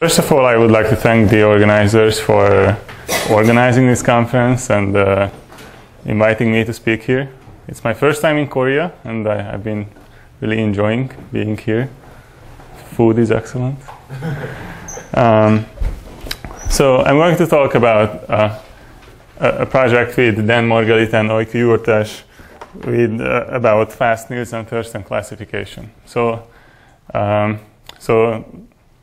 First of all, I would like to thank the organizers for organizing this conference and uh, inviting me to speak here. It's my first time in Korea, and I, have been really enjoying being here. Food is excellent. Um, so I'm going to talk about uh, a project with Dan Margalit and Öykü Yurttaş with uh, about fast news Nielsen-Thurston classification. So, um, so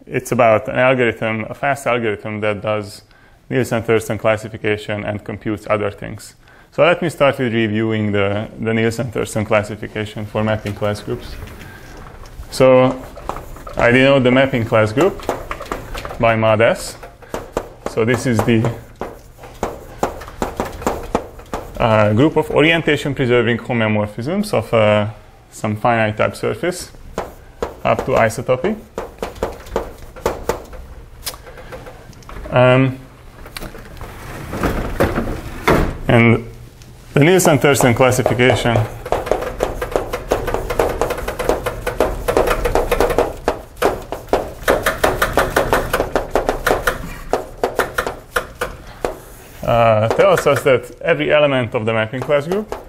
it's about an algorithm, a fast algorithm that does Nielsen-Thurston classification and computes other things. So let me start with reviewing the, the Nielsen-Thurston classification for mapping class groups. So I denote the mapping class group by mod S. So this is the uh, group of orientation preserving homeomorphisms of uh, some finite type surface up to isotopy. Um, and the Nielsen-Thurston classification. Uh, tells us that every element of the mapping class group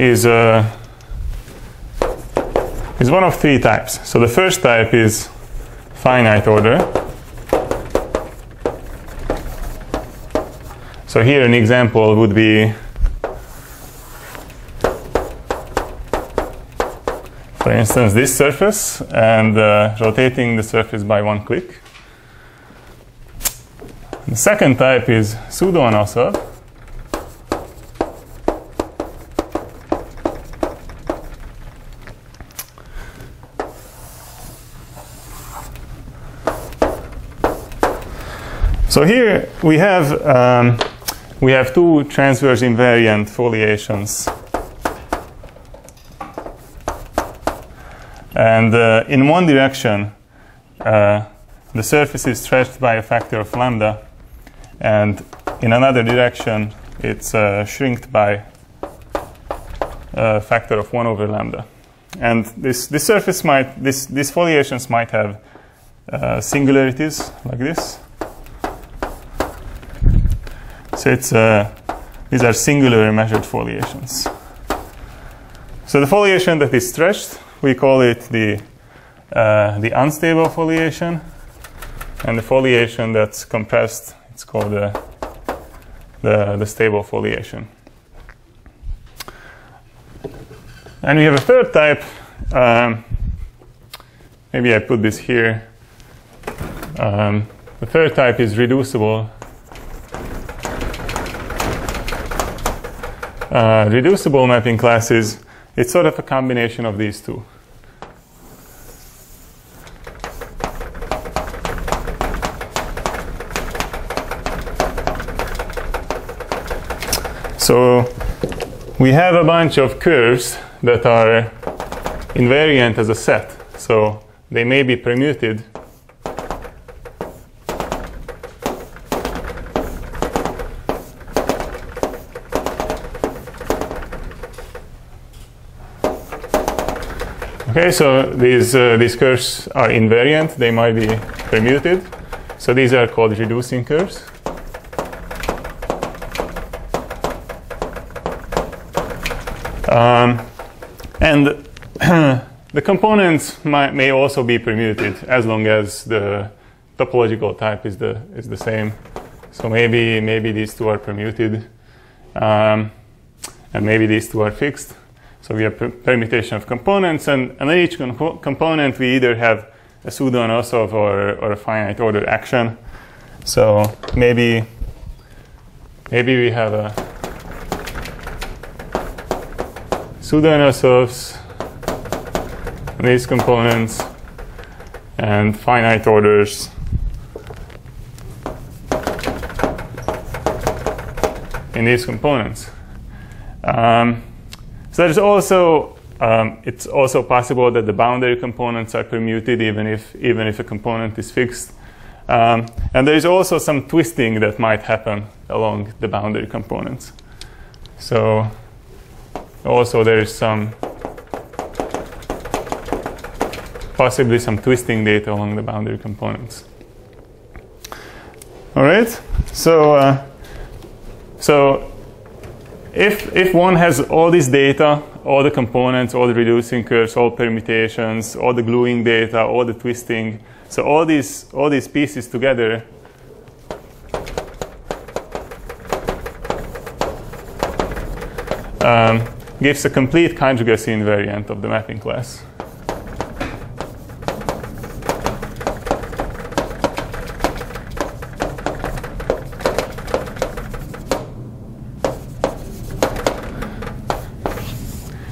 is uh, is one of three types. So the first type is finite order. So here an example would be for instance this surface and uh, rotating the surface by one click. The second type is pseudo-Anosov. So here we have um, we have two transverse invariant foliations. And uh, in one direction, uh, the surface is stretched by a factor of lambda, and in another direction, it's uh, shrinked by a factor of 1 over lambda. And this, this surface might, this, these foliations might have uh, singularities like this. So it's, uh, these are singularly measured foliations. So the foliation that is stretched, we call it the, uh, the unstable foliation. And the foliation that's compressed, it's called the, the, the stable foliation. And we have a third type. Um, maybe I put this here. Um, the third type is reducible uh, reducible mapping classes, it's sort of a combination of these two. So we have a bunch of curves that are invariant as a set. So they may be permuted Okay, so these, uh, these curves are invariant. They might be permuted. So these are called reducing curves. Um, and the components might, may also be permuted as long as the topological type is the, is the same. So maybe, maybe these two are permuted, um, and maybe these two are fixed. So we have permutation of components, and, in each component we either have a pseudo-Anosov or, or a finite order action. So maybe maybe we have a pseudo-Anosovs in these components and finite orders in these components. Um, so there's also um, it's also possible that the boundary components are permuted even if even if a component is fixed. Um, and there is also some twisting that might happen along the boundary components. So also there is some possibly some twisting data along the boundary components. All right. So uh, so if if one has all this data, all the components, all the reducing curves, all permutations, all the gluing data, all the twisting, so all these all these pieces together um, gives a complete conjugacy invariant of the mapping class.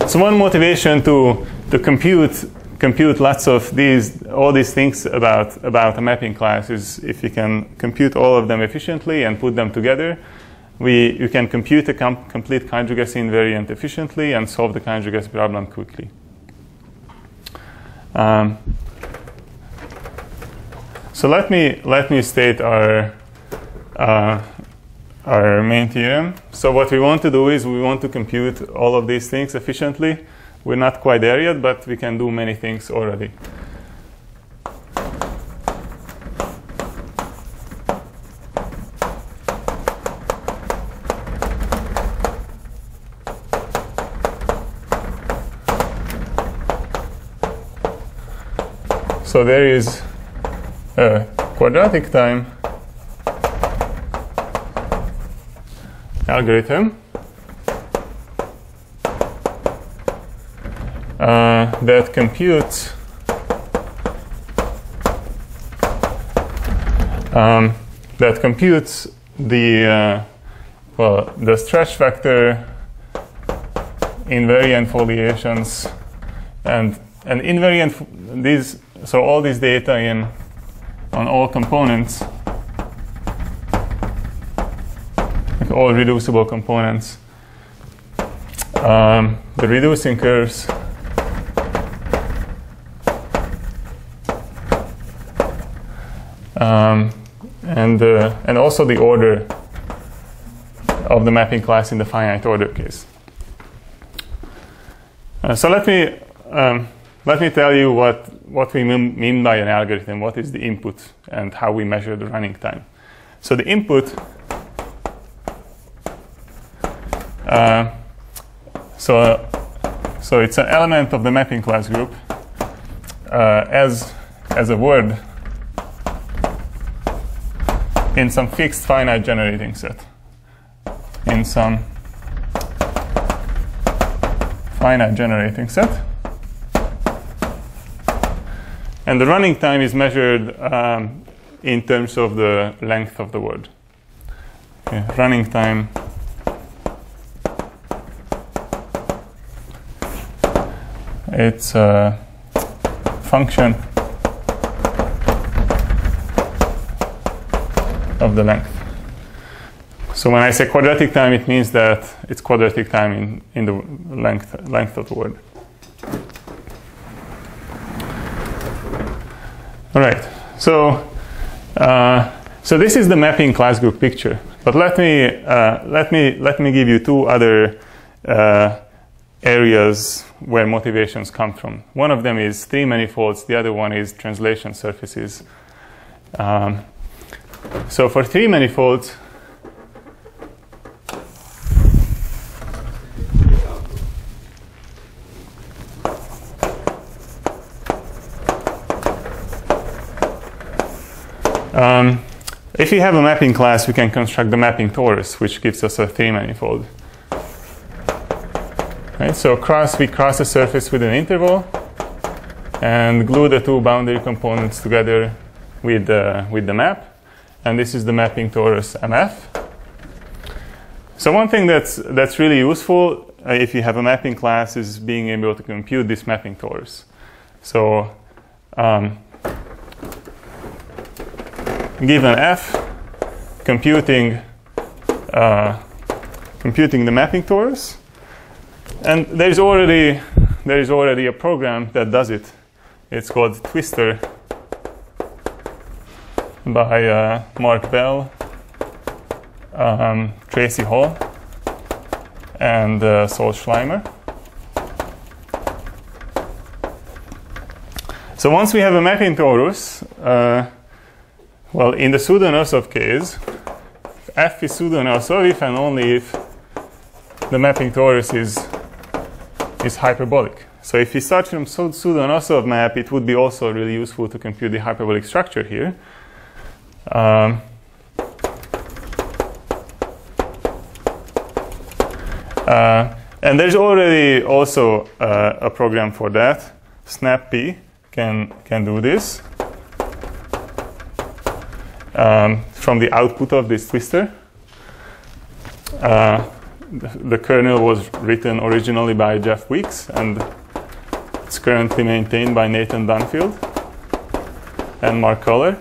So one motivation to, to compute compute lots of these all these things about about a mapping class is if you can compute all of them efficiently and put them together, we you can compute a com- complete conjugacy invariant efficiently and solve the conjugacy problem quickly. Um, so let me let me state our uh, our main theorem. So what we want to do is we want to compute all of these things efficiently. We're not quite there yet, but we can do many things already. So there is a quadratic time algorithm. Uh, that computes um, that computes the uh, well the stretch vector invariant foliations and and invariant these so all this data in on all components all reducible components. Um, the reducing curves um, and uh, and also the order of the mapping class in the finite order case. Uh, so let me um, let me tell you what what we mean by an algorithm. What is the input and how we measure the running time. So the input uh, so, so it's an element of the mapping class group uh, as, as a word in some fixed finite generating set. In some finite generating set. And the running time is measured um, in terms of the length of the word. Okay, running time it's a function of the length. So when I say quadratic time, it means that it's quadratic time in, in the length, length of the word. All right, so, uh, so this is the mapping class group picture. But let me, uh, let me, let me give you two other uh, areas where motivations come from. One of them is three manifolds, the other one is translation surfaces. Um, so for three manifolds, um, if we have a mapping class, we can construct the mapping torus, which gives us a three manifold. Right? So cross, we cross the surface with an interval and glue the two boundary components together with, uh, with the map. And this is the mapping torus MF. So one thing that's, that's really useful uh, if you have a mapping class is being able to compute this mapping torus. So um, given f, computing, uh, computing the mapping torus, and there's already there is already a program that does it. It's called Twister by uh, Mark Bell, um, Tracy Hall, and uh, Saul Schleimer. So once we have a mapping torus, uh, well, in the pseudo-Anosov case, f is pseudo-Anosov if and only if the mapping torus is, is hyperbolic. So if we start from pseudo-Anosov map, it would be also really useful to compute the hyperbolic structure here. Um, uh, and there's already also uh, a program for that. SnapPy can, can do this um, from the output of this twister. Uh, the, kernel was written originally by Jeff Weeks, and it's currently maintained by Nathan Dunfield and Marc Culler.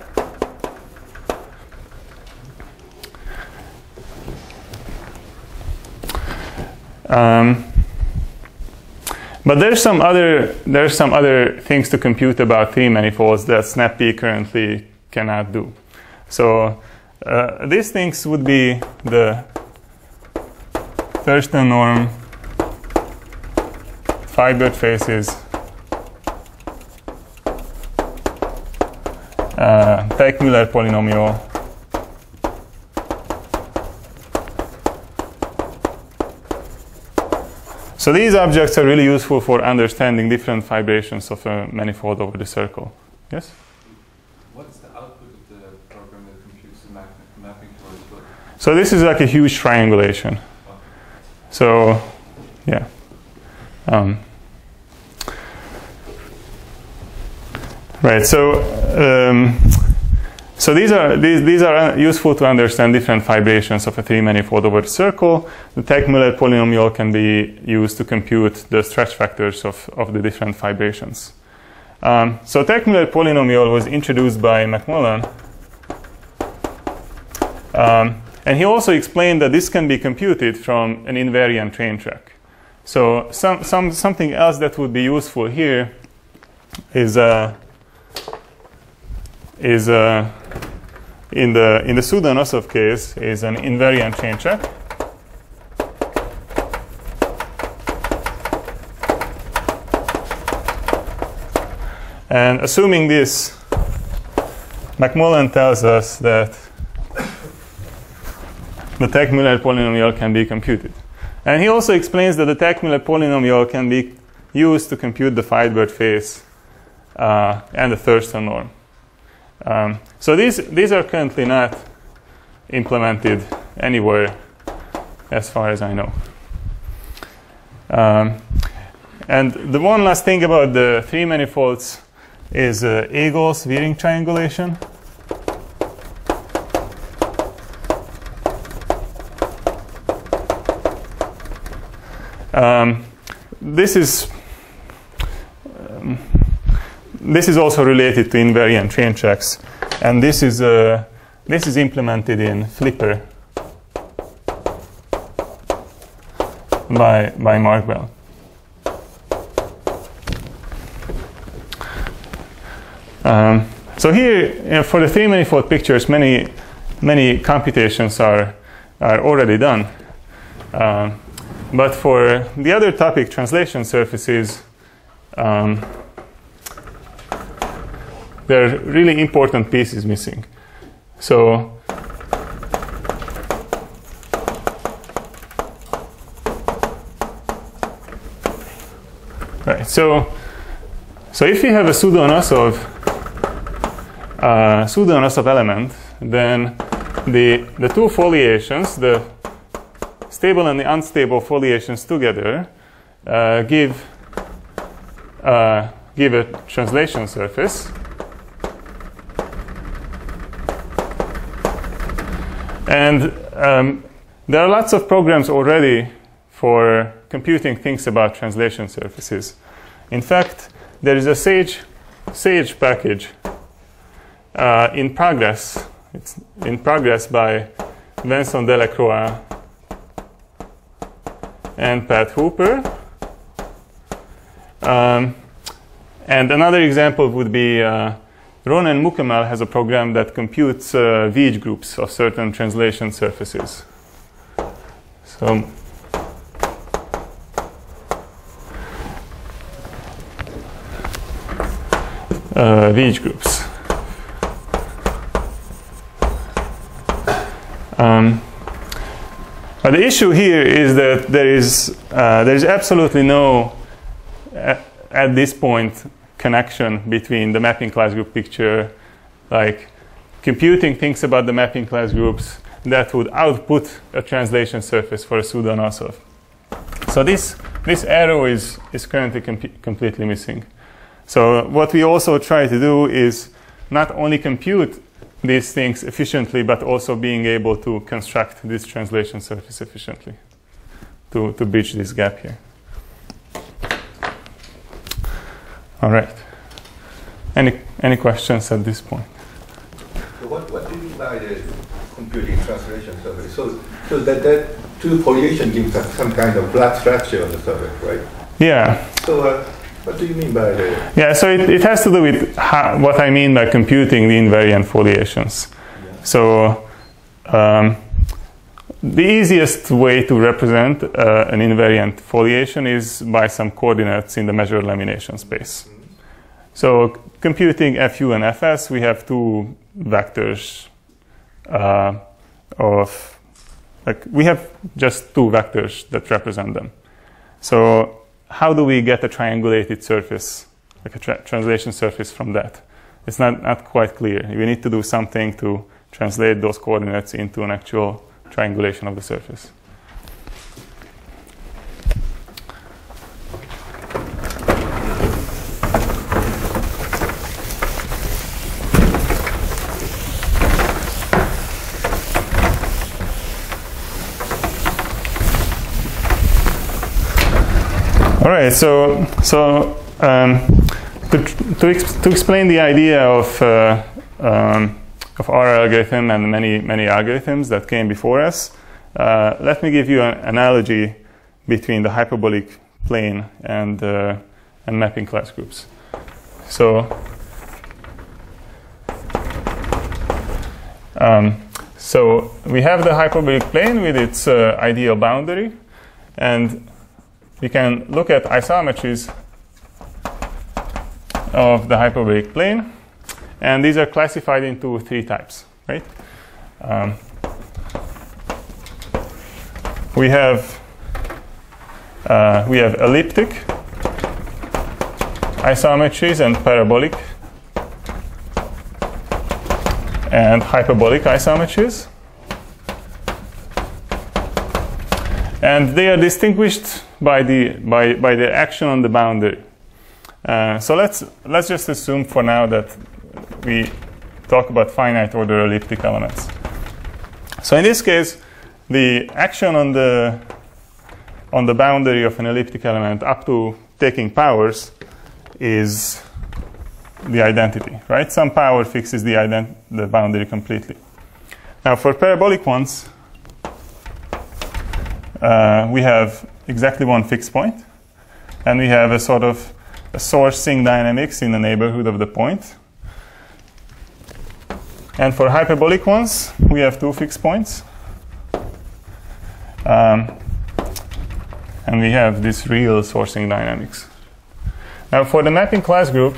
Um, but there's some other there's some other things to compute about three manifolds that SnapPy currently cannot do. So uh, these things would be the Thurston norm, fibered faces, uh, Teichmüller polynomial, So these objects are really useful for understanding different fibrations of a manifold over the circle. Yes? What is the output of the program that computes the mapping torus So this is like a huge triangulation. So, yeah. Um, right, so um, so these are, these, these are useful to understand different fibrations of a three-manifold over the circle. The Teichmüller polynomial can be used to compute the stretch factors of, of the different fibrations. Um, so Teichmüller polynomial was introduced by McMullen. Um, and he also explained that this can be computed from an invariant train track. So some, some, something else that would be useful here is, uh, is uh, in the in the pseudo-Anosov case is an invariant train track. And assuming this, McMullen tells us that the Teichmüller polynomial can be computed. And he also explains that the Teichmüller polynomial can be used to compute the fibered face uh, and the Thurston norm. Um, so these, these are currently not implemented anywhere as far as I know. Um, and the one last thing about the three manifolds is uh, veering triangulation. Um, this is um, this is also related to invariant train tracks, and this is uh, this is implemented in Flipper by by Mark Bell. Um, so here, you know, for the three manifold pictures, many many computations are are already done. Um, but for the other topic, translation surfaces, um, there are really important pieces missing. So right. So so if you have a pseudo-Anosov uh, pseudo-Anosov element, then the the two foliations, the stable and the unstable foliations together, uh, give uh, give a translation surface. And um, there are lots of programs already for computing things about translation surfaces. In fact, there is a Sage, Sage package uh, in progress. It's in progress by Vincent Delecroix and Pat Hooper. Um, and another example would be uh, Ronen Mukamel has a program that computes uh, Veech groups of certain translation surfaces. So uh, Veech groups. Um, but the issue here is that there is uh, there is absolutely no at, at this point connection between the mapping class group picture, like computing things about the mapping class groups that would output a translation surface for a pseudo Anosov. So this this arrow is is currently com completely missing. So what we also try to do is not only compute these things efficiently, but also being able to construct this translation surface efficiently to, to bridge this gap here. All right. Any, any questions at this point? So what, what do you mean by the computing translation surface? So, so that, that two foliation gives us some kind of flat structure on the surface, right? Yeah. So uh, what do you mean by the? Yeah, so it, it has to do with how, what I mean by computing the invariant foliations. Yeah. So um, the easiest way to represent uh, an invariant foliation is by some coordinates in the measured lamination space. Mm-hmm. So computing FU and FS, we have two vectors uh, of, like, we have just two vectors that represent them. So how do we get a triangulated surface, like a tra translation surface from that? It's not, not quite clear. We need to do something to translate those coordinates into an actual triangulation of the surface. Right, so so um, to, to, to, explain the idea of uh, um, of our algorithm and many many algorithms that came before us, uh, let me give you an analogy between the hyperbolic plane and uh, and mapping class groups. So. Um, so we have the hyperbolic plane with its uh, ideal boundary, and we can look at isometries of the hyperbolic plane, and these are classified into three types, right? Um, we have uh, we have elliptic isometries and parabolic and hyperbolic isometries. And they are distinguished by the, by, by the action on the boundary. Uh, so let's, let's just assume for now that we talk about finite order elliptic elements. So in this case, the action on the, on the boundary of an elliptic element up to taking powers is the identity, right? Some power fixes the, ident- the boundary completely. Now, for parabolic ones, uh, we have exactly one fixed point, and we have a sort of a sourcing dynamics in the neighborhood of the point. And for hyperbolic ones, we have two fixed points. Um, and we have this real sourcing dynamics. Now, for the mapping class group,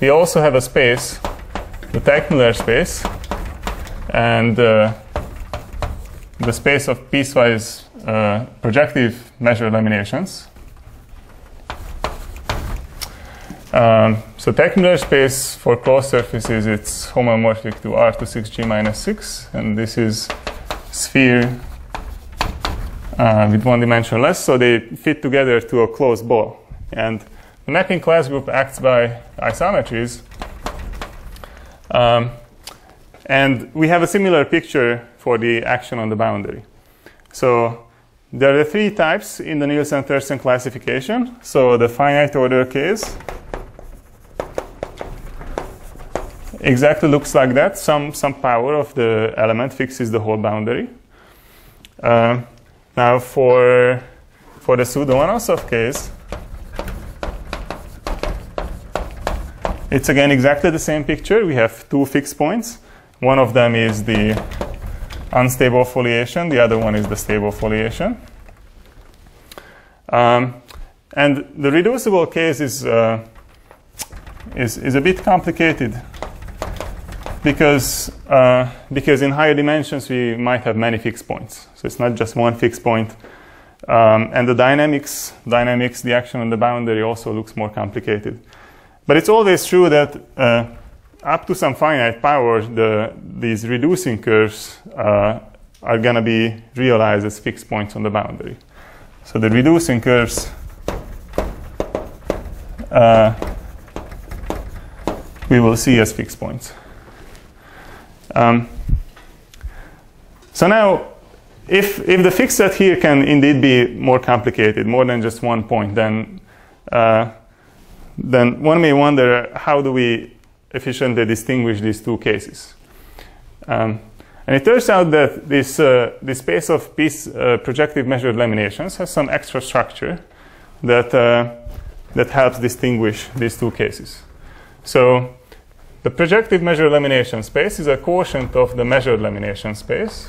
we also have a space, the Teichmüller space, and uh, the space of piecewise uh, projective measure laminations. Um, so Teichmüller space for closed surfaces, it's homeomorphic to R to 6G minus 6, and this is sphere uh, with one dimension less, so they fit together to a closed ball. And the mapping class group acts by isometries. Um, and we have a similar picture for the action on the boundary. So there are three types in the Nielsen-Thurston classification. So the finite order case exactly looks like that. Some, some power of the element fixes the whole boundary. Uh, now for, for the pseudo-Anosov case, it's again exactly the same picture. We have two fixed points. One of them is the unstable foliation. The other one is the stable foliation. Um, and the reducible case is, uh, is, is a bit complicated because, uh, because in higher dimensions we might have many fixed points. So it's not just one fixed point. Um, and the dynamics, dynamics, the action on the boundary also looks more complicated. But it's always true that uh, up to some finite power, the, these reducing curves uh, are going to be realized as fixed points on the boundary. So the reducing curves uh, we will see as fixed points. Um, so now, if, if the fixed set here can indeed be more complicated, more than just one point, then, uh, then one may wonder how do we efficiently distinguish these two cases. Um, and it turns out that this, uh, this space of piece uh, projective measured laminations has some extra structure that, uh, that helps distinguish these two cases. So the projective measured lamination space is a quotient of the measured lamination space.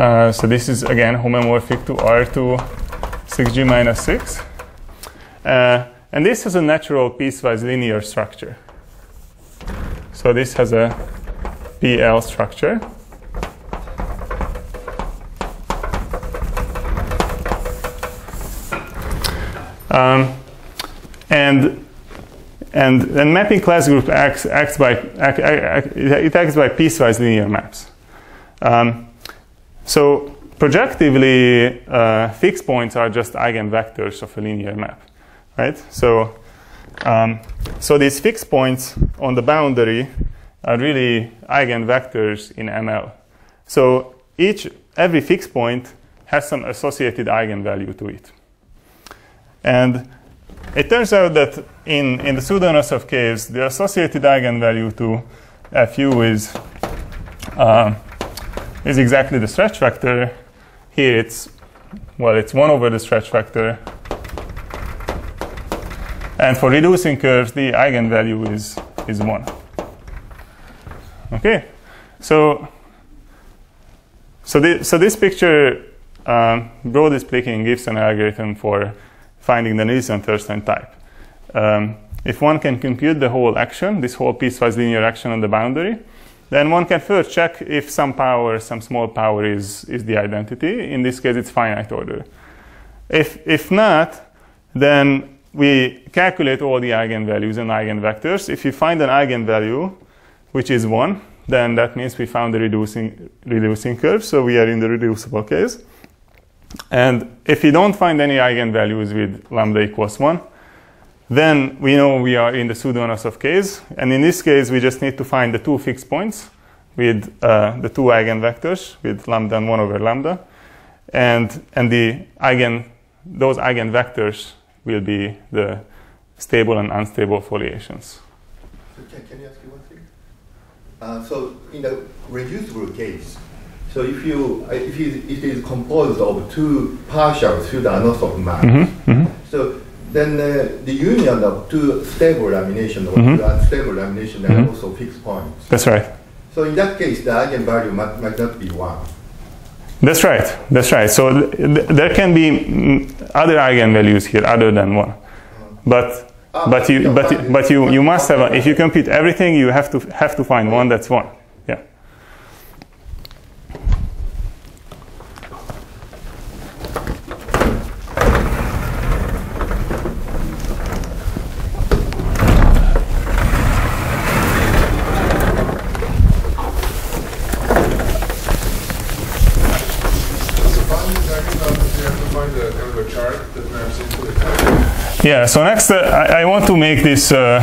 Uh, so this is again homeomorphic to R2 6G minus 6. Uh, and this has a natural piecewise linear structure. So this has a PL structure. Um, and and and mapping class group acts, acts by act, act, it acts by piecewise linear maps. Um, so projectively, uh, fixed points are just eigenvectors of a linear map, right? So um, so these fixed points on the boundary are really eigenvectors in ML. So each every fixed point has some associated eigenvalue to it. And it turns out that in, in the pseudo-Anosov case, the associated eigenvalue to Fu is, uh, is exactly the stretch factor. Here it's, well, it's 1 over the stretch factor. And for reducing curves, the eigenvalue is, is 1. Okay, so, so, this, so this picture, um, broadly speaking, gives an algorithm for finding the Nielsen-Thurston type. Um, if one can compute the whole action, this whole piecewise linear action on the boundary, then one can first check if some power, some small power is, is the identity. In this case, it's finite order. If, if not, then we calculate all the eigenvalues and eigenvectors. If you find an eigenvalue, which is 1, then that means we found the reducing, reducing curve, so we are in the reducible case. And if you don't find any eigenvalues with lambda equals 1, then we know we are in the pseudo-Anosov case. And in this case, we just need to find the two fixed points with uh, the two eigenvectors with lambda and 1 over lambda. And, and the eigen, those eigenvectors will be the stable and unstable foliations. So can, can you ask you one thing? Uh, so in the reducible case, so if you if it is composed of two partial pseudo-Anosov maps, Mm-hmm, mm-hmm. so then uh, the union of two stable lamination or Mhm. two unstable lamination are Mhm. also fixed points. That's right. So in that case, the eigenvalue might, might not be one. That's right. That's right. So th- th- there can be other eigenvalues here other than one, but Ah, but you no, but you, but you you must have a, if you compute everything you have to have to find one that's one. Yeah. So finally, talking about that you have to find the kind of a chart that maps into the code. Yeah. So next, uh, I, I want to make this. Uh,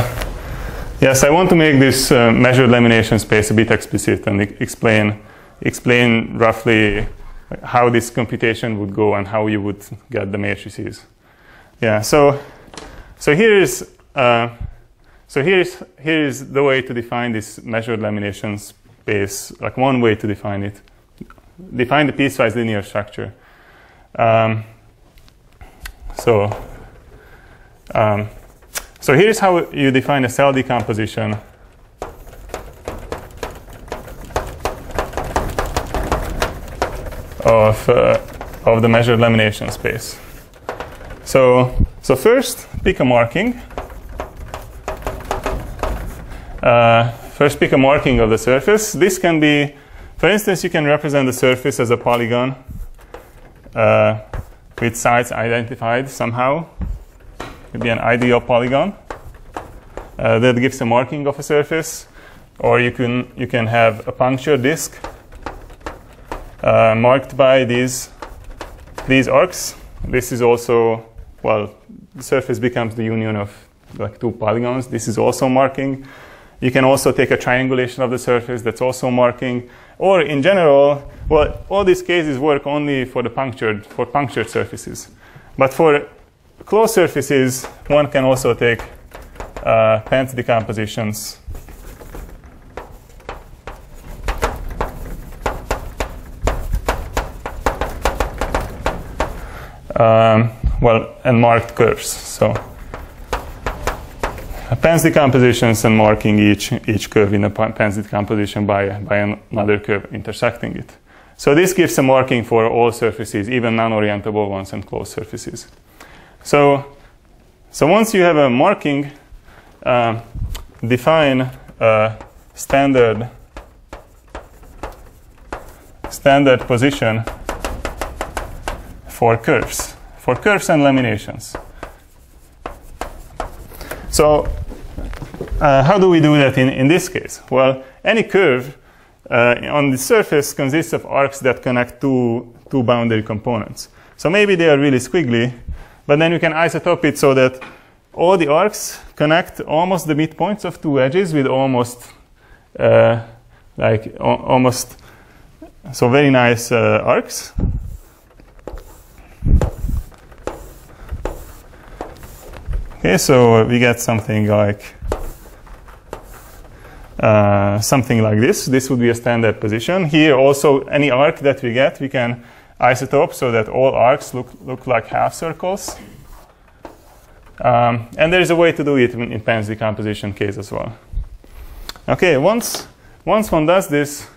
yes, I want to make this uh, measured lamination space a bit explicit and e- explain explain roughly how this computation would go and how you would get the matrices. Yeah. So so here is uh, so here is here is the way to define this measured lamination space. Like one way to define it. Define the piecewise linear structure. Um, so um, so here's how you define a cell decomposition. of, uh, of the measured lamination space. So, so first, pick a marking. Uh, first, pick a marking of the surface. This can be, for instance, you can represent the surface as a polygon uh, with sides identified somehow. Be an ideal polygon uh, that gives a marking of a surface, or you can you can have a puncture disk uh, marked by these these arcs. This is also well, the surface becomes the union of like two polygons. This is also marking. You can also take a triangulation of the surface that's also marking. Or in general, well, all these cases work only for the punctured for punctured surfaces. But for closed surfaces, one can also take uh, decompositions. Um, well, and marked curves. So pants decompositions and marking each, each curve in a pants decomposition by, by another curve intersecting it. So this gives a marking for all surfaces, even non-orientable ones and closed surfaces. So, so once you have a marking, uh, define a standard standard position for curves, for curves and laminations. So uh, how do we do that in, in this case? Well, any curve uh, on the surface consists of arcs that connect two, two boundary components. So maybe they are really squiggly, but then you can isotope it so that all the arcs connect almost the midpoints of two edges with almost uh, like almost so very nice uh, arcs. Okay, so we get something like uh, something like this. This would be a standard position. Here also, any arc that we get, we can isotope so that all arcs look, look like half circles. Um, and there is a way to do it in, in decomposition case as well. Okay, once, once one does this,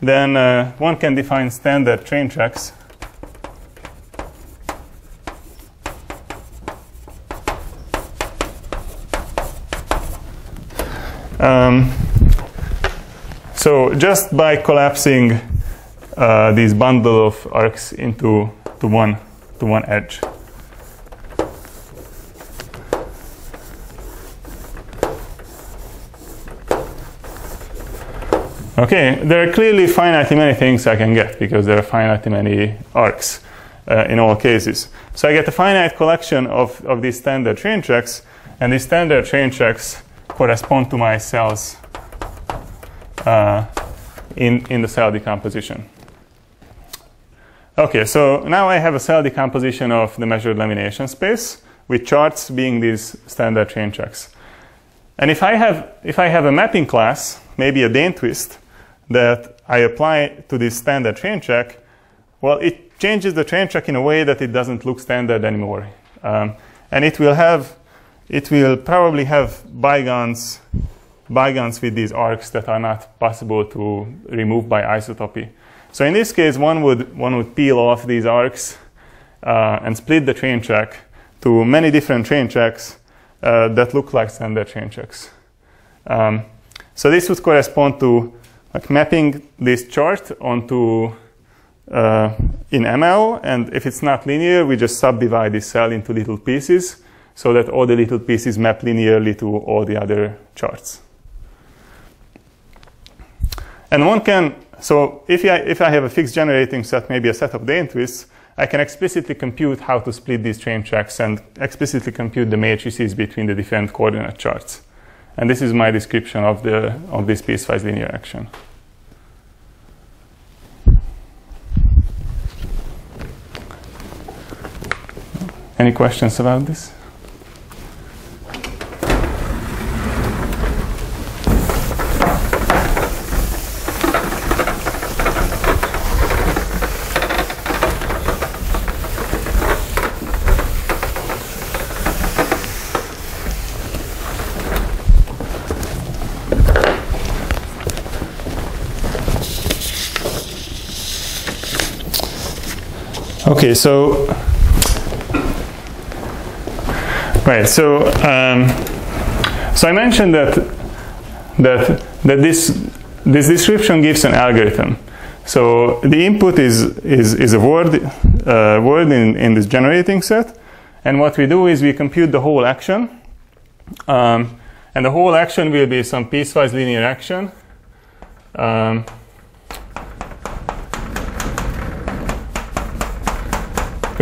then uh, one can define standard train tracks. Um, so just by collapsing uh, this bundle of arcs into to one to one edge. Okay, there are clearly finitely many things I can get because there are finitely many arcs uh, in all cases. So I get a finite collection of, of these standard train tracks, and these standard train tracks correspond to my cells uh, in, in the cell decomposition. Okay, so now I have a cell decomposition of the measured lamination space with charts being these standard train tracks. And if I have, if I have a mapping class, maybe a Dehn twist, that I apply to this standard train track, well, it changes the train track in a way that it doesn't look standard anymore. Um, and it will have, it will probably have bigons, bigons with these arcs that are not possible to remove by isotopy. So in this case, one would, one would peel off these arcs uh, and split the train track to many different train tracks uh, that look like standard train tracks. Um, so this would correspond to like mapping this chart onto uh, in ML, and if it's not linear, we just subdivide this cell into little pieces so that all the little pieces map linearly to all the other charts. And one can, so if I, if I have a fixed generating set, maybe a set of the entries, I can explicitly compute how to split these train tracks and explicitly compute the matrices between the different coordinate charts. And this is my description of, the, of this piecewise linear action. Any questions about this? Okay, so right, so um, so I mentioned that that that this this description gives an algorithm. So the input is is, is a word uh, word in, in this generating set, and what we do is we compute the whole action, um, and the whole action will be some piecewise linear action. Um,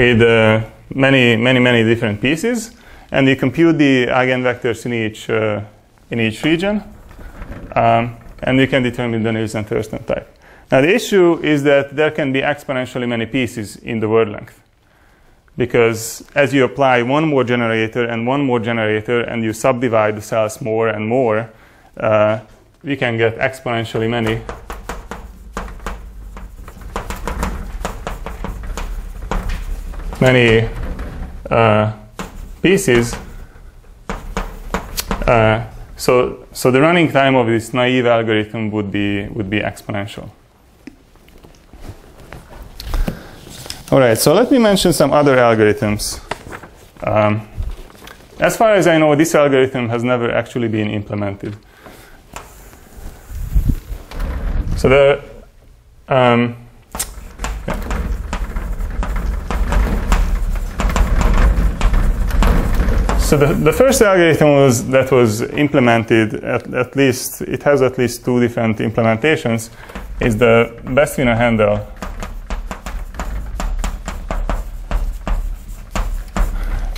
with uh, many, many, many different pieces, and you compute the eigenvectors in each uh, in each region, um, and you can determine the Nielsen Thurston type. Now the issue is that there can be exponentially many pieces in the word length, because as you apply one more generator and one more generator, and you subdivide the cells more and more, uh, we can get exponentially many many uh, pieces. Uh, so, so the running time of this naive algorithm would be would be exponential. All right. So let me mention some other algorithms. Um, as far as I know, this algorithm has never actually been implemented. So the um, So the, the first algorithm was that was implemented at, at least it has at least two different implementations is the Bestvina-Handel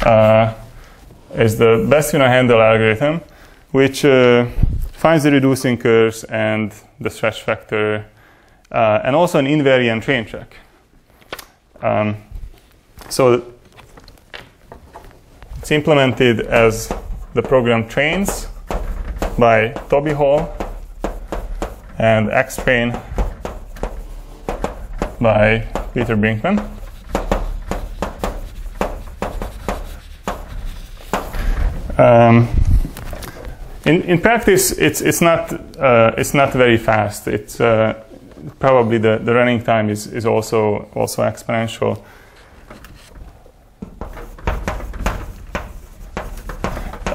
uh, is the Bestvina-Handel algorithm which uh, finds the reducing curves and the stretch factor uh, and also an invariant train track. Um, so it's implemented as the program trains by Toby Hall and X-Train by Peter Brinkmann. Um, in, in practice, it's, it's, not, uh, it's not very fast. It's uh, probably the, the running time is, is also, also exponential.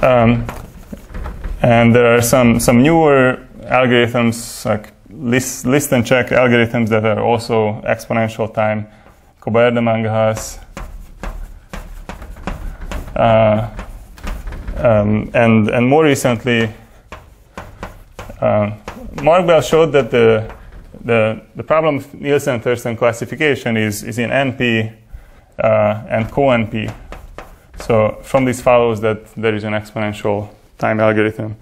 Um, and there are some, some newer algorithms like list, list and check algorithms that are also exponential time. Mangehaus. Uh, um, and, and more recently, uh, Mark Bell showed that the, the, the problem of Nielsen Thurston classification is, is in NP uh, and co-NP so from this follows that there is an exponential time algorithm.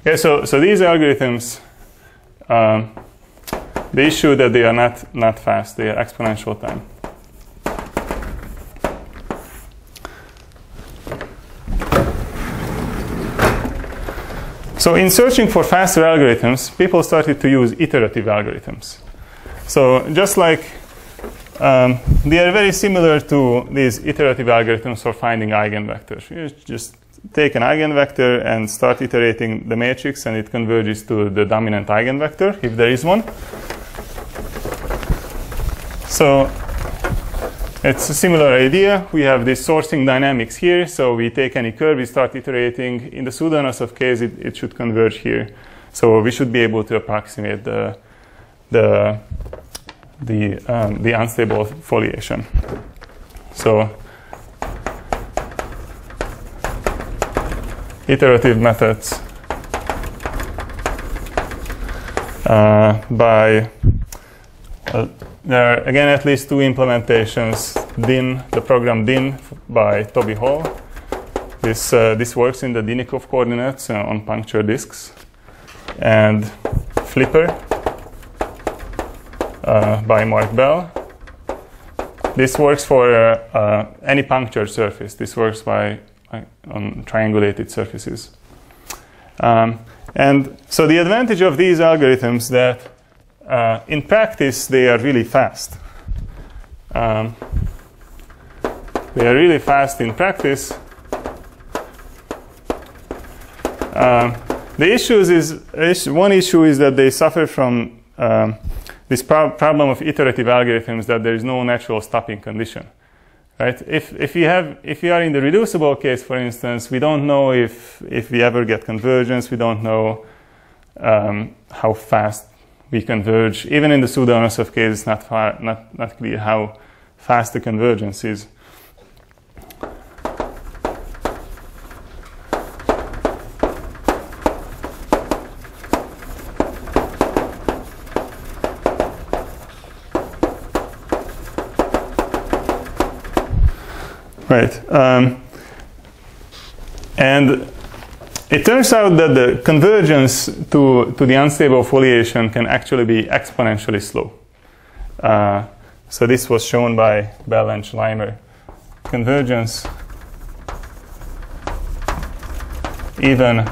Okay, so, so these algorithms, um, the issue that they are not, not fast, they are exponential time. So in searching for faster algorithms, people started to use iterative algorithms. So just like um, they are very similar to these iterative algorithms for finding eigenvectors. You just take an eigenvector and start iterating the matrix and it converges to the dominant eigenvector, if there is one. So it's a similar idea. We have this sourcing dynamics here. So we take any curve, we start iterating. In the pseudo-Anosov case, it, it should converge here. So we should be able to approximate the, the the, um, the unstable foliation. So iterative methods uh, by uh, there are again at least two implementations. Dynn, the program Dynn by Toby Hall. This uh, this works in the Dynnikov coordinates uh, on puncture disks, and Flipper uh, by Mark Bell. This works for uh, uh, any punctured surface. This works by on triangulated surfaces. Um, and so the advantage of these algorithms that uh, in practice they are really fast. Um, they are really fast in practice. Um, the issues is one issue is that they suffer from um, this pro- problem of iterative algorithms that there is no natural stopping condition. Right? If, if, we have, if we are in the reducible case, for instance, we don't know if, if we ever get convergence, we don't know um, how fast we converge. Even in the pseudo-Anosov case, it's not, far, not, not clear how fast the convergence is. Right. Um, and it turns out that the convergence to, to the unstable foliation can actually be exponentially slow. Uh, so this was shown by Bell and Schleimer. Convergence even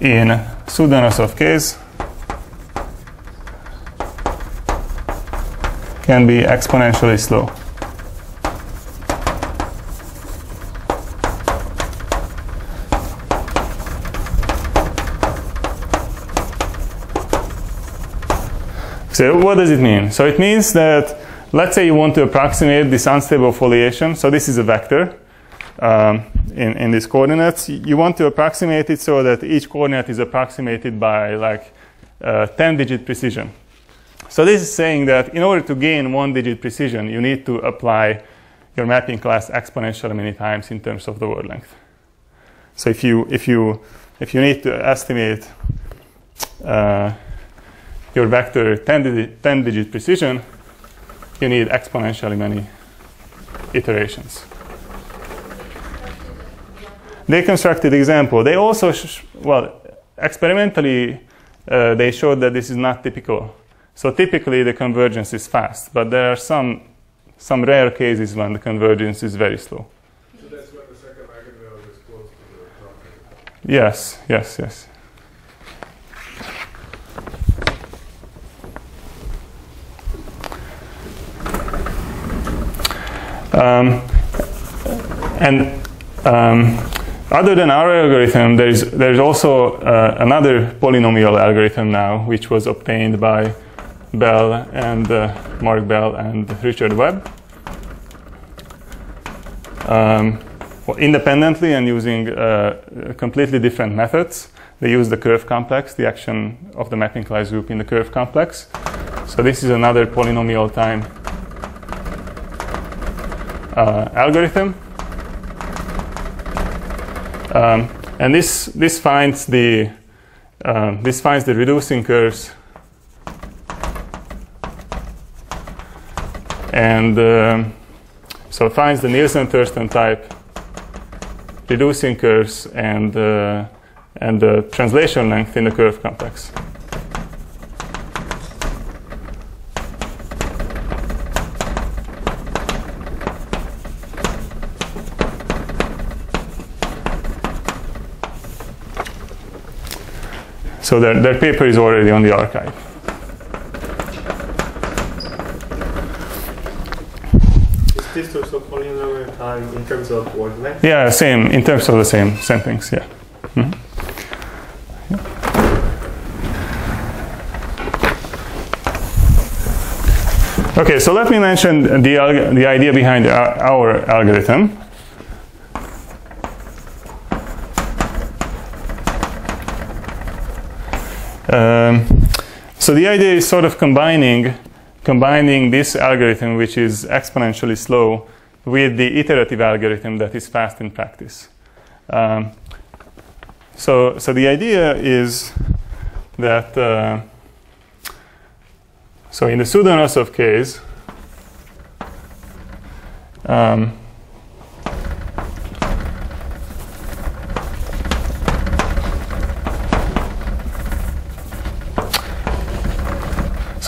in pseudo-Anosov case can be exponentially slow. So what does it mean? So it means that let's say you want to approximate this unstable foliation. So this is a vector um, in, in these coordinates. You want to approximate it so that each coordinate is approximated by like uh, 10 digit precision. So this is saying that in order to gain one digit precision, you need to apply your mapping class exponentially many times in terms of the word length. So if you, if you, if you need to estimate uh, your vector 10 digit, 10 digit precision, you need exponentially many iterations. They constructed example. They also, sh- well, experimentally, uh, they showed that this is not typical. So typically the convergence is fast, but there are some, some rare cases when the convergence is very slow. So that's when the second eigenvalue is close to the top. Yes, yes, yes. Um, and um, other than our algorithm, there's, there's also uh, another polynomial algorithm now, which was obtained by Bell and uh, Mark Bell and Richard Webb. Um, independently and using uh, completely different methods. They use the curve complex, the action of the mapping class group in the curve complex. So this is another polynomial time uh, algorithm. Um, and this, this finds the um, this finds the reducing curves and um, so it finds the Nielsen-Thurston type reducing curves and uh, and the translation length in the curve complex. So their, their paper is already on the arXiv. Is this also polynomial time in terms of word length? Yeah, same in terms of the same same things. Yeah. Mhm. Okay, so let me mention the, the idea behind our, our algorithm. Um, so the idea is sort of combining combining this algorithm, which is exponentially slow, with the iterative algorithm that is fast in practice. Um, so, so the idea is that uh, so in the pseudo-Anosov case, um,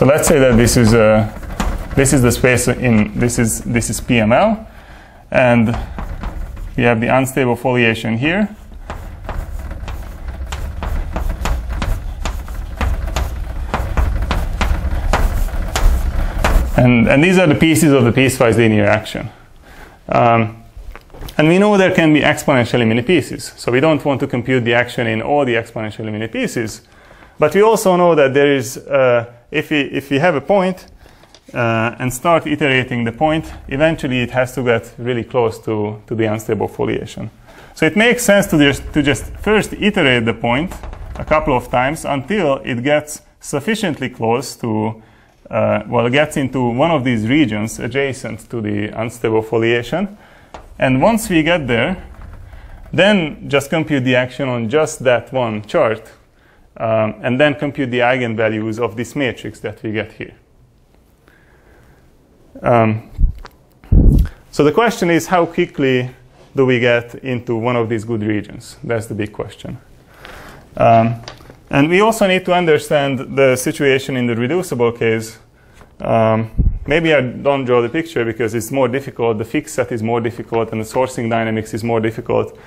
So let's say that this is a this is the space in this is this is PML, and we have the unstable foliation here. And, and these are the pieces of the piecewise linear action. Um, and we know there can be exponentially many pieces. So we don't want to compute the action in all the exponentially many pieces. but we also know that there is, uh, if, we, if have a point uh, and start iterating the point, eventually it has to get really close to, to the unstable foliation. So it makes sense to just, to just first iterate the point a couple of times until it gets sufficiently close to, uh, well, gets into one of these regions adjacent to the unstable foliation. And once we get there, then just compute the action on just that one chart, um, and then compute the eigenvalues of this matrix that we get here. Um, so the question is, how quickly do we get into one of these good regions? That's the big question. Um, and we also need to understand the situation in the reducible case. Um, maybe I don't draw the picture because it's more difficult. The fixed set is more difficult, and the sourcing dynamics is more difficult.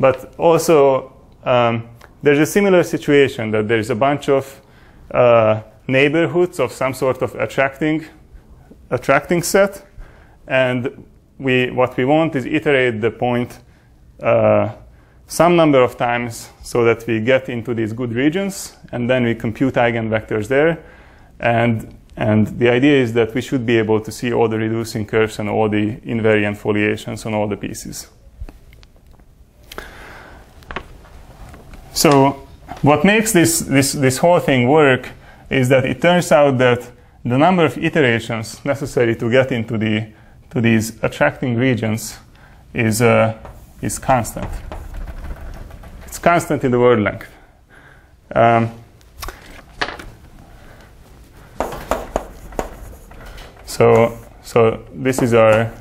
But also, um, there's a similar situation that there's a bunch of uh, neighborhoods of some sort of attracting, attracting set, and we, what we want is iterate the point uh, some number of times so that we get into these good regions, and then we compute eigenvectors there. And, and the idea is that we should be able to see all the reducing curves and all the invariant foliations on all the pieces. So what makes this, this, this whole thing work is that it turns out that the number of iterations necessary to get into the, to these attracting regions is, uh, is constant. It's constant in the word length. Um, so, so this is our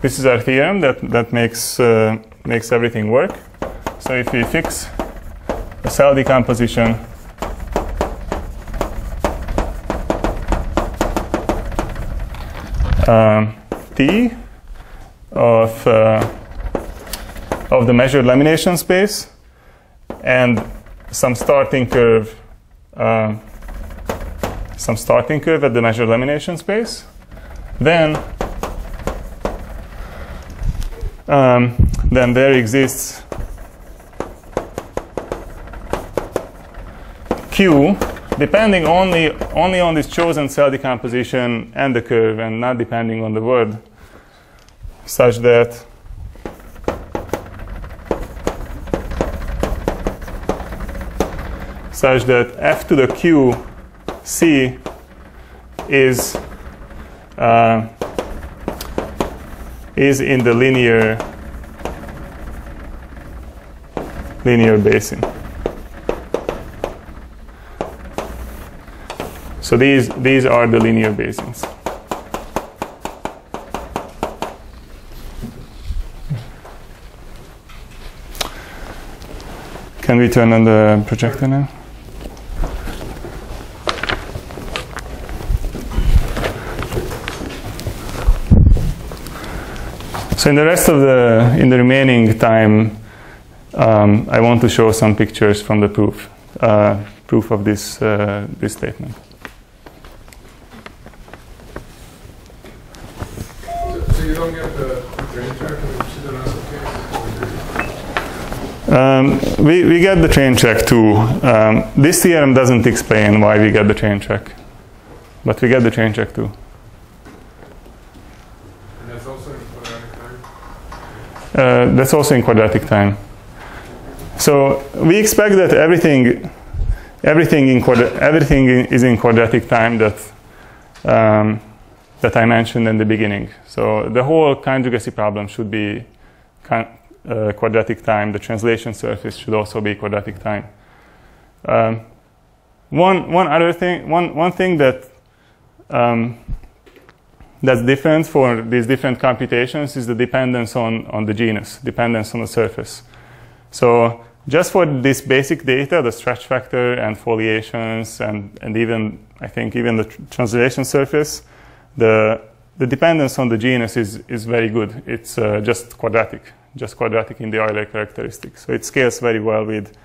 this is our theorem that, that makes, uh, makes everything work. So if we fix a cell decomposition um, T of, uh, of the measured lamination space and some starting curve uh, some starting curve at the measured lamination space then um, then there exists Q depending only, only on this chosen cell decomposition and the curve and not depending on the word such that such that f to the q c is uh, is in the linear linear basin. So these, these are the linear basins. Can we turn on the projector now? So in the rest of the, in the remaining time, um, I want to show some pictures from the proof, uh, proof of this, uh, this statement. So you don't get the train track in the Pseudo-Anosov case? Um, we, we get the train track too. Um, this theorem doesn't explain why we get the train track, but we get the train track too. And that's also in quadratic time? Uh, that's also in quadratic time. So we expect that everything, everything in everything in- is in quadratic time that um, that I mentioned in the beginning. So the whole conjugacy problem should be uh, quadratic time. The translation surface should also be quadratic time. Um, one one other thing, one one thing that um, that's different for these different computations is the dependence on, on the genus, dependence on the surface. So just for this basic data, the stretch factor and foliations and, and even, I think, even the tr- translation surface, the, the dependence on the genus is, is very good. It's uh, just quadratic, just quadratic in the Euler characteristic. So it scales very well with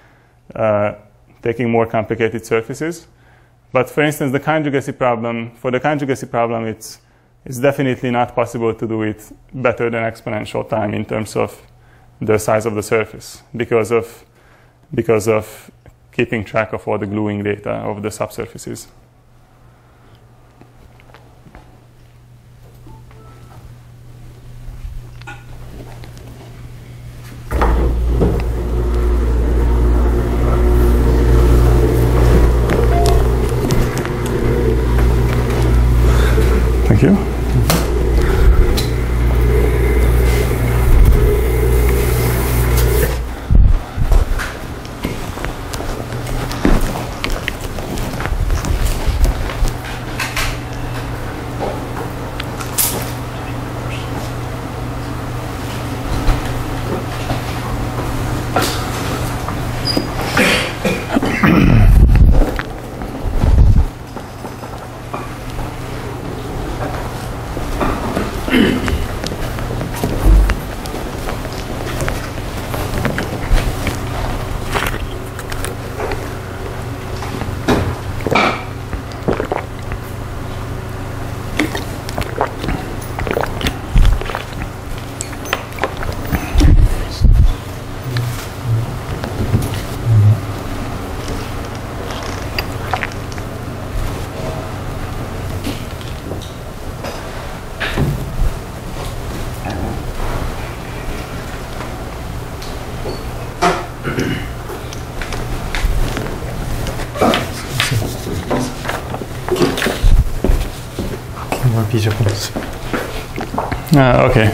uh, taking more complicated surfaces. But for instance, the conjugacy problem, for the conjugacy problem, it's, it's definitely not possible to do it better than exponential time in terms of the size of the surface because of, because of keeping track of all the gluing data of the subsurfaces. Uh, okay.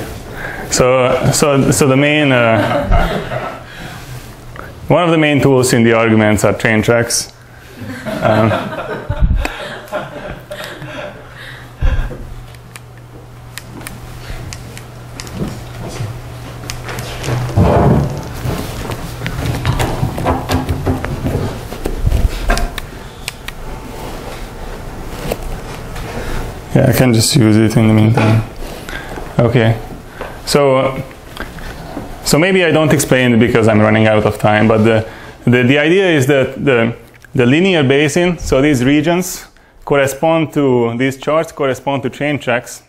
So, so, so the main, uh, one of the main tools in the arguments are train tracks. Um, yeah, I can just use it in the meantime. Okay. So, so maybe I don't explain because I'm running out of time, but the, the, the idea is that the, the linear basin, so these regions correspond to, these charts correspond to train tracks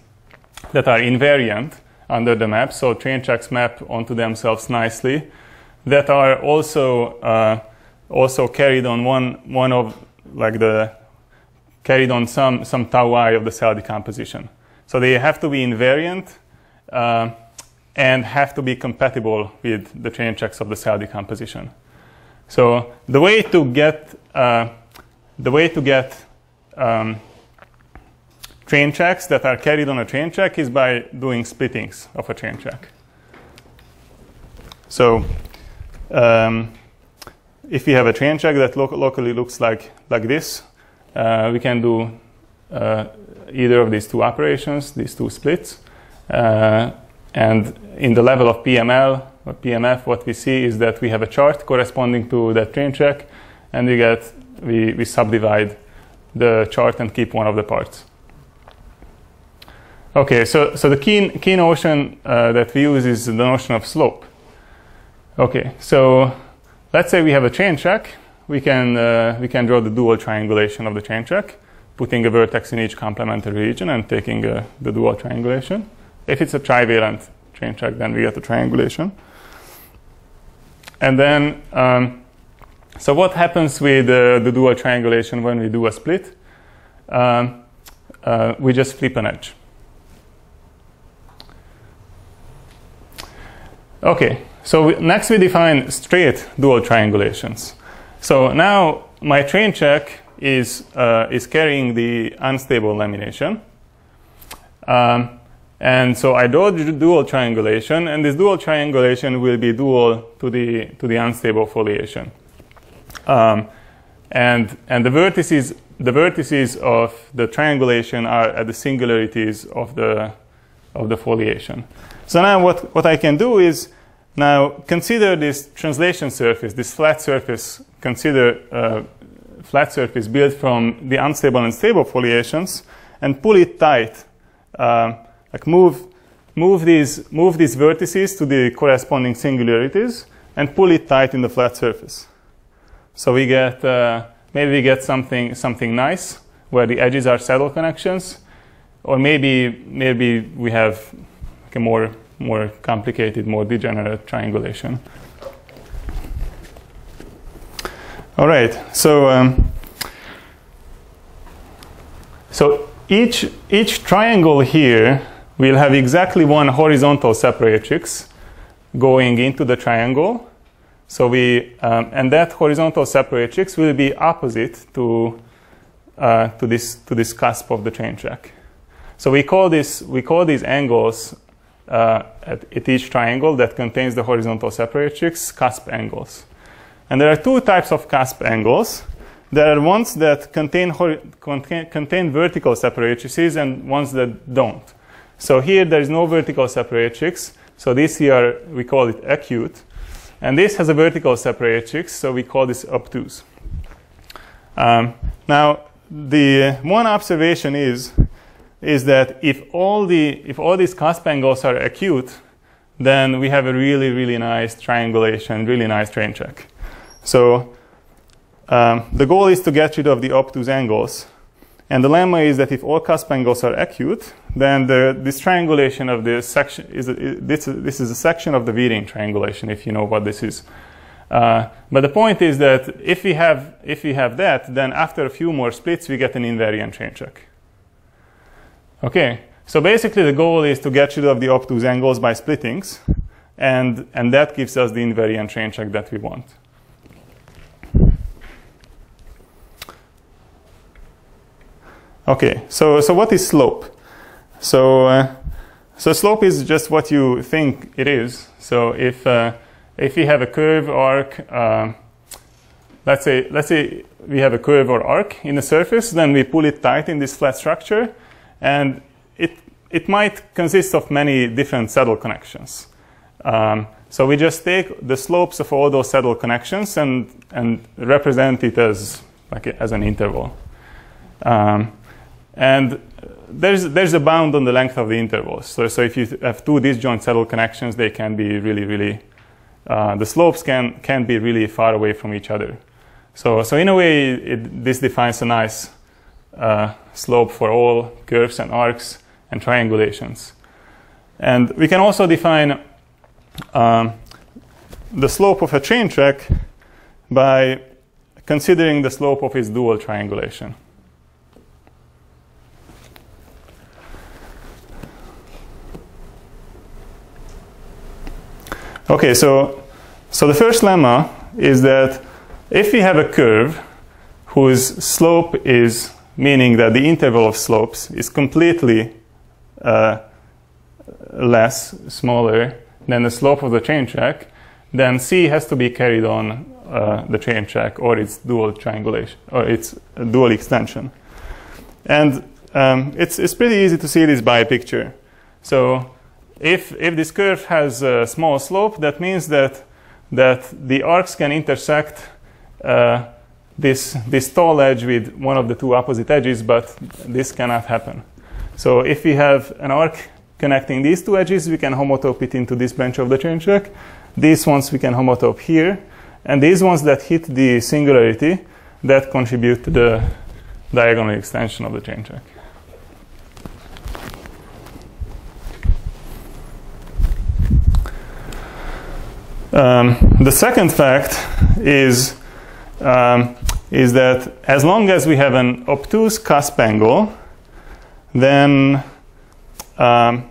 that are invariant under the map. So train tracks map onto themselves nicely that are also, uh, also carried on one, one of like the, carried on some, some tau i of the cell decomposition. So they have to be invariant uh, and have to be compatible with the train tracks of the cell decomposition. So the way to get uh, the way to get um, train tracks that are carried on a train track is by doing splittings of a train track. So um, if we have a train track that lo- locally looks like like this, uh, we can do uh, either of these two operations, these two splits. Uh, and in the level of PML or PMF, what we see is that we have a chart corresponding to that train track, and we get we, we subdivide the chart and keep one of the parts. Okay, so, so the key, key notion uh, that we use is the notion of slope. Okay, so let's say we have a train track. We can, uh, we can draw the dual triangulation of the train track, putting a vertex in each complementary region and taking uh, the dual triangulation. If it's a trivalent train track, then we get a triangulation. And then, um, so what happens with uh, the dual triangulation when we do a split? Um, uh, we just flip an edge. Okay, so we, next we define straight dual triangulations. So now my train track is, uh, is carrying the unstable lamination. Um, and so I draw dual triangulation, and this dual triangulation will be dual to the, to the unstable foliation. Um, and, and the vertices, the vertices of the triangulation are at the singularities of the, of the foliation. So now what, what I can do is now consider this translation surface, this flat surface, consider a flat surface built from the unstable and stable foliations and pull it tight. Uh, like move, move, these, move these vertices to the corresponding singularities and pull it tight in the flat surface. So we get, uh, maybe we get something, something nice where the edges are saddle connections, or maybe, maybe we have like a more, more complicated, more degenerate triangulation. All right, so um, so each each triangle here will have exactly one horizontal separatrix going into the triangle. So we um, and that horizontal separatrix will be opposite to uh, to this to this cusp of the train track. So we call this we call these angles uh, at, at, each triangle that contains the horizontal separatrix cusp angles. And there are two types of cusp angles. There are ones that contain, contain, contain vertical separatrices and ones that don't. So here there is no vertical separatrix. So this here we call it acute. And this has a vertical separatrix, so we call this obtuse. Um, now, the one observation is is that if all the if all these cusp angles are acute, then we have a really really nice triangulation, really nice train track. So um, the goal is to get rid of the obtuse angles, and the lemma is that if all cusp angles are acute, then the, this triangulation of this section is a, this, this is a section of the Veering triangulation, if you know what this is. Uh, but the point is that if we have if we have that, then after a few more splits, we get an invariant train track. Okay, so basically the goal is to get rid of the obtuse angles by splittings, and, and that gives us the invariant train track that we want. Okay, so, so what is slope? So, uh, so slope is just what you think it is. So if, uh, if we have a curve arc, uh, let's say, let's say we have a curve or arc in the surface, then we pull it tight in this flat structure, and it, it might consist of many different saddle connections. Um, so we just take the slopes of all those saddle connections and, and represent it as, like as an interval. Um, and there's, there's a bound on the length of the intervals. So, so if you have two disjoint saddle connections, they can be really, really, uh, the slopes can, can be really far away from each other. So, so in a way, it, this defines a nice uh, slope for all curves and arcs and triangulations. And we can also define um, the slope of a train track by considering the slope of its dual triangulation. Okay, so, so the first lemma is that if we have a curve whose slope is meaning that the interval of slopes is completely uh, less, smaller than the slope of the train track, then C has to be carried on uh, the train track or its dual triangulation or its dual extension. And um, it's, it's pretty easy to see this by a picture. So if, if this curve has a small slope, that means that, that the arcs can intersect uh, this, this tall edge with one of the two opposite edges, but this cannot happen. So if we have an arc connecting these two edges, we can homotope it into this branch of the train track. These ones we can homotope here. And these ones that hit the singularity, that contribute to the diagonal extension of the train track. Um, the second fact is um, is that as long as we have an obtuse cusp angle, then um,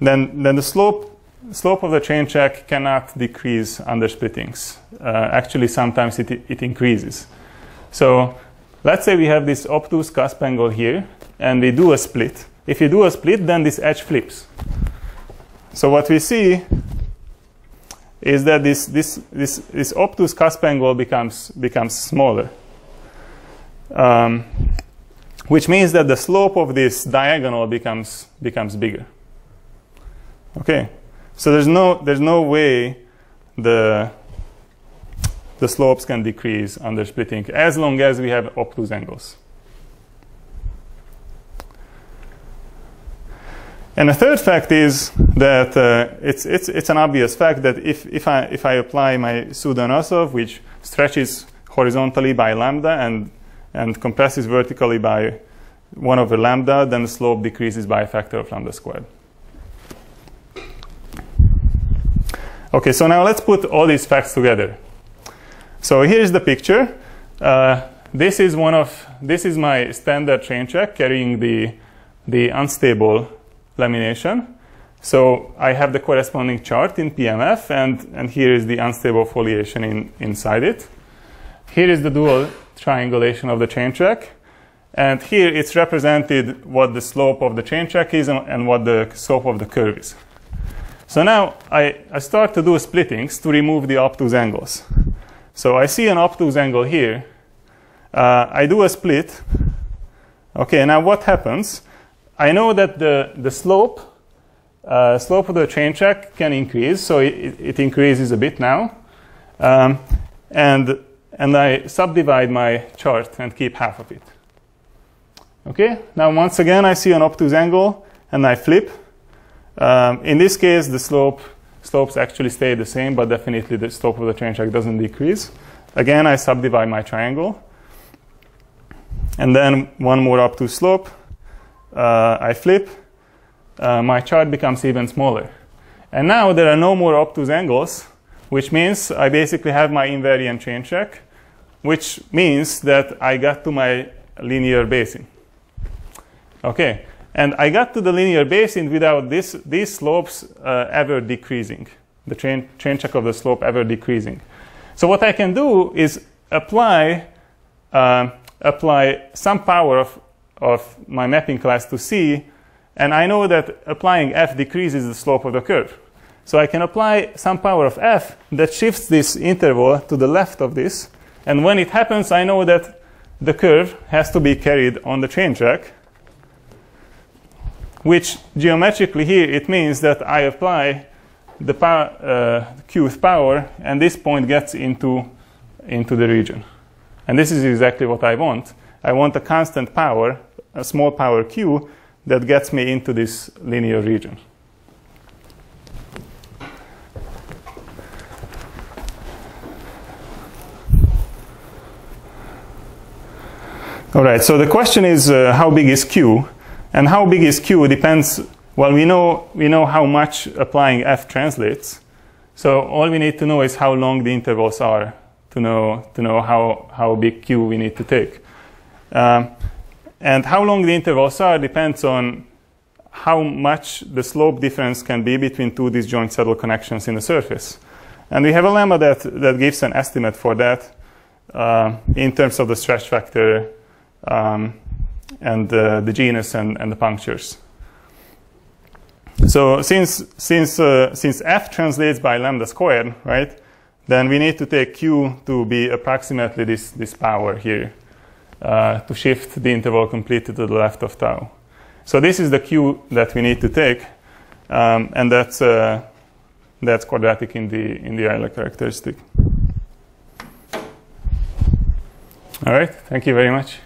then then the slope slope of the train track cannot decrease under splittings. Uh, actually, sometimes it it increases. So let's say we have this obtuse cusp angle here, and we do a split. If you do a split, then this edge flips. So what we see is that this, this, this, this obtuse cusp angle becomes, becomes smaller. Um, which means that the slope of this diagonal becomes, becomes bigger. Okay, so there's no, there's no way the, the slopes can decrease under splitting as long as we have obtuse angles. And the third fact is that uh, it's, it's, it's an obvious fact that if, if, I, if I apply my pseudo which stretches horizontally by lambda and, and compresses vertically by 1 over lambda, then the slope decreases by a factor of lambda squared. Okay, so now let's put all these facts together. So here's the picture. uh, this is one of this is my standard train track carrying the the unstable lamination. So I have the corresponding chart in PMF, and, and here is the unstable foliation in, inside it. Here is the dual triangulation of the train track. And here it's represented what the slope of the train track is and, and what the slope of the curve is. So now I, I start to do splittings to remove the obtuse angles. So I see an obtuse angle here. Uh, I do a split. Okay, now what happens? I know that the, the slope, uh, slope of the train track can increase, so it, it increases a bit now. Um, and, and I subdivide my chart and keep half of it. Okay, now once again I see an obtuse angle and I flip. Um, in this case, the slope slopes actually stay the same, but definitely the slope of the train track doesn't decrease. Again, I subdivide my triangle. And then one more obtuse slope uh, I flip, uh, my chart becomes even smaller. And now there are no more obtuse angles, which means I basically have my invariant train track, which means that I got to my linear basin. Okay, and I got to the linear basin without this, these slopes uh, ever decreasing, the chain, train track of the slope ever decreasing. So what I can do is apply, uh, apply some power of of my mapping class to C, and I know that applying f decreases the slope of the curve. So I can apply some power of f that shifts this interval to the left of this, and when it happens, I know that the curve has to be carried on the train track, which geometrically here it means that I apply the power, uh, qth power, and this point gets into, into the region. And this is exactly what I want. I want a constant power a small power q that gets me into this linear region. All right, so the question is uh, how big is q? And how big is q depends, well, we know, we know how much applying f translates. So all we need to know is how long the intervals are to know, to know how, how big q we need to take. Um, and how long the intervals are depends on how much the slope difference can be between two disjoint saddle connections in the surface. And we have a lemma that, that gives an estimate for that uh, in terms of the stretch factor um, and uh, the genus and, and the punctures. So since, since, uh, since f translates by lambda squared, right, then we need to take q to be approximately this, this power here uh, to shift the interval completely to the left of tau. So this is the cue that we need to take, um, and that's uh, that's quadratic in the in the Euler characteristic. All right, thank you very much.